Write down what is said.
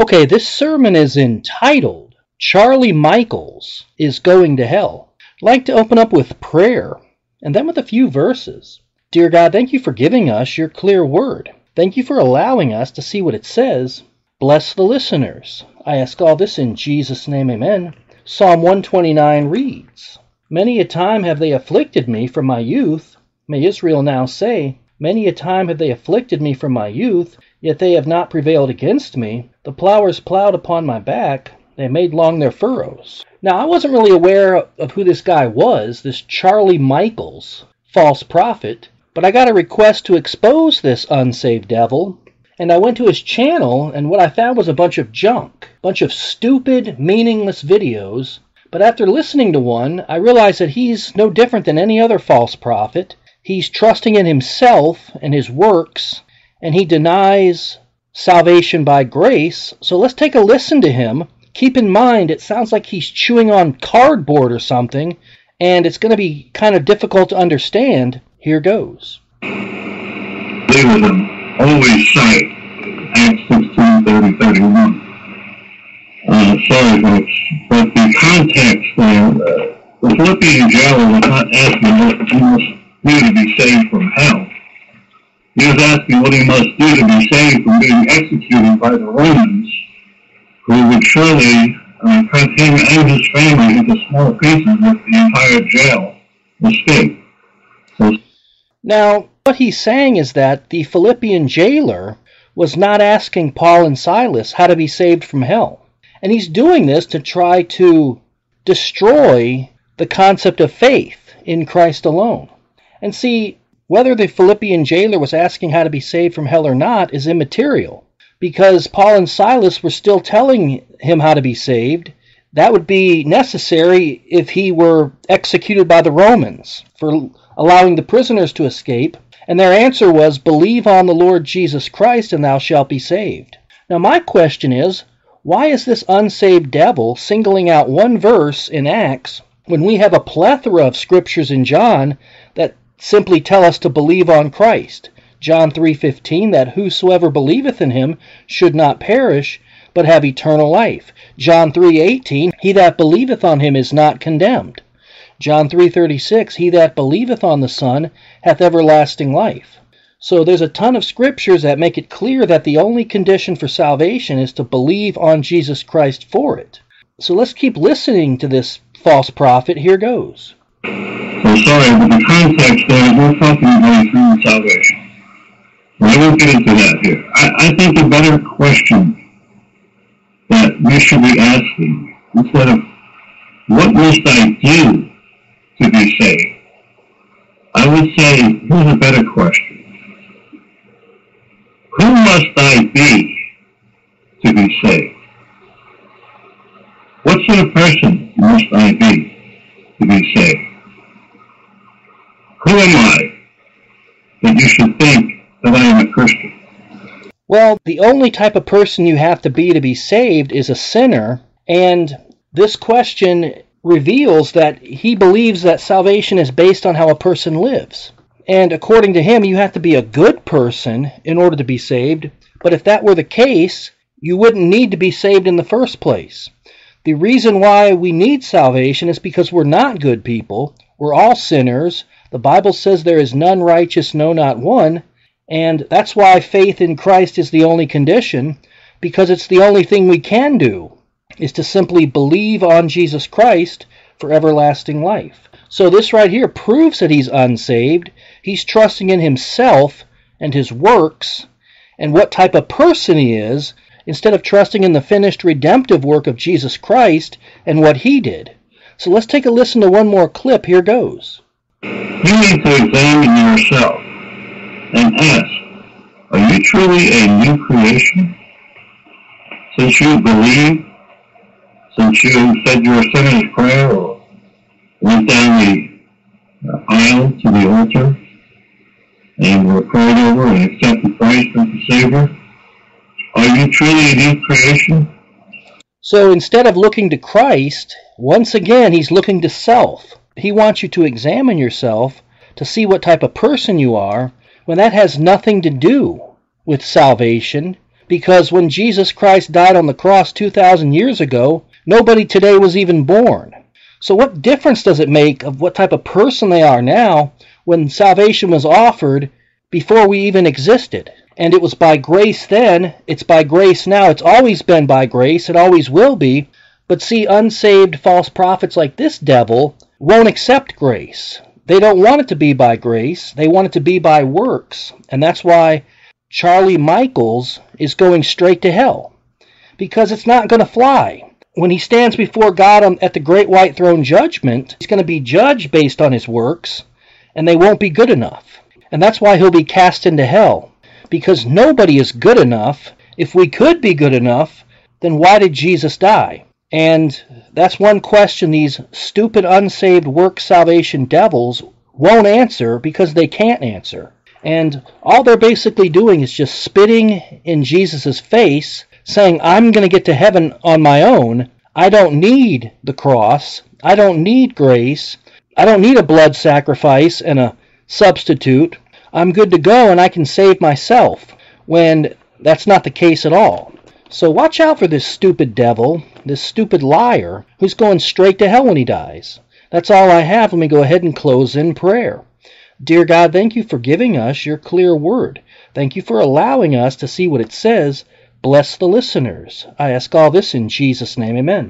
Okay, this sermon is entitled Charlie Michaels is Going to Hell. I'd like to open up with prayer and then with a few verses. Dear God, thank you for giving us your clear word. Thank you for allowing us to see what it says. Bless the listeners. I ask all this in Jesus' name, amen. Psalm 129 reads Many a time have they afflicted me from my youth. May Israel now say, Many a time have they afflicted me from my youth, yet they have not prevailed against me. The plowers plowed upon my back, they made long their furrows. Now, I wasn't really aware of who this guy was, this Charlie Michaels, false prophet, but I got a request to expose this unsaved devil, and I went to his channel, and what I found was a bunch of junk, a bunch of stupid, meaningless videos. But after listening to one, I realized that he's no different than any other false prophet. He's trusting in himself and his works, and he denies salvation by grace. So let's take a listen to him. Keep in mind, it sounds like he's chewing on cardboard or something, and it's going to be kind of difficult to understand. Here goes. They would always cite Acts 16, 30, 31. Uh, sorry, folks, but the context there, uh, the Philippian jailer was not asking do to be saved from hell. He was asking what he must do to be saved from being executed by the Romans, who would surely uh, cut him and his family into small pieces if the entire jail escaped. So, Now, what he's saying is that the Philippian jailer was not asking Paul and Silas how to be saved from hell. And he's doing this to try to destroy the concept of faith in Christ alone. And see, whether the Philippian jailer was asking how to be saved from hell or not is immaterial, because Paul and Silas were still telling him how to be saved. That would be necessary if he were executed by the Romans for allowing the prisoners to escape, and their answer was, Believe on the Lord Jesus Christ, and thou shalt be saved. Now, my question is, why is this unsaved devil singling out one verse in Acts when we have a plethora of scriptures in John that simply tell us to believe on Christ? John 3:15 that whosoever believeth in him should not perish but have eternal life. John 3:18 he that believeth on him is not condemned. John 3:36 he that believeth on the Son hath everlasting life. So there's a ton of scriptures that make it clear that the only condition for salvation is to believe on Jesus Christ for it. So let's keep listening to this false prophet. Here goes. So sorry, but the context there, we're talking about eternal salvation. I won't get into that here. I, I think a better question that we should be asking, instead of what must I do to be saved? I would say, here's a better question. Who must I be to be saved? What sort of person must I be to be saved? Who am I that you should think that I am a Christian? Well, the only type of person you have to be to be saved is a sinner, and this question reveals that he believes that salvation is based on how a person lives. And according to him, you have to be a good person in order to be saved. But if that were the case, you wouldn't need to be saved in the first place. The reason why we need salvation is because we're not good people. We're all sinners. The Bible says there is none righteous, no, not one. And that's why faith in Christ is the only condition, because it's the only thing we can do, is to simply believe on Jesus Christ for everlasting life. So this right here proves that he's unsaved. He's trusting in himself and his works and what type of person he is instead of trusting in the finished redemptive work of Jesus Christ and what he did. So let's take a listen to one more clip. Here goes. You need to examine yourself and ask, are you truly a new creation? Since you believe, since you said your sinner's prayer or went down the uh, aisle to the altar and were prayed over and accepted Christ as the Savior, are you truly a new creation? So instead of looking to Christ, once again, he's looking to self. He wants you to examine yourself to see what type of person you are when that has nothing to do with salvation because when Jesus Christ died on the cross 2,000 years ago, nobody today was even born. So, what difference does it make of what type of person they are now when salvation was offered before we even existed? And it was by grace then, it's by grace now. It's always been by grace, it always will be. But see, unsaved false prophets like this devil won't accept grace. They don't want it to be by grace, they want it to be by works. And that's why Charlie Michaels is going straight to hell. Because it's not going to fly. When he stands before God at the great white throne judgment, he's going to be judged based on his works, and they won't be good enough. And that's why he'll be cast into hell. Because nobody is good enough. If we could be good enough, then why did Jesus die? And that's one question these stupid unsaved work salvation devils won't answer because they can't answer. And all they're basically doing is just spitting in Jesus' face, saying, I'm going to get to heaven on my own. I don't need the cross. I don't need grace. I don't need a blood sacrifice and a substitute. I'm good to go and I can save myself. When that's not the case at all. So watch out for this stupid devil, this stupid liar, who's going straight to hell when he dies. That's all I have. Let me go ahead and close in prayer. Dear God, thank you for giving us your clear word. Thank you for allowing us to see what it says. Bless the listeners. I ask all this in Jesus' name. Amen.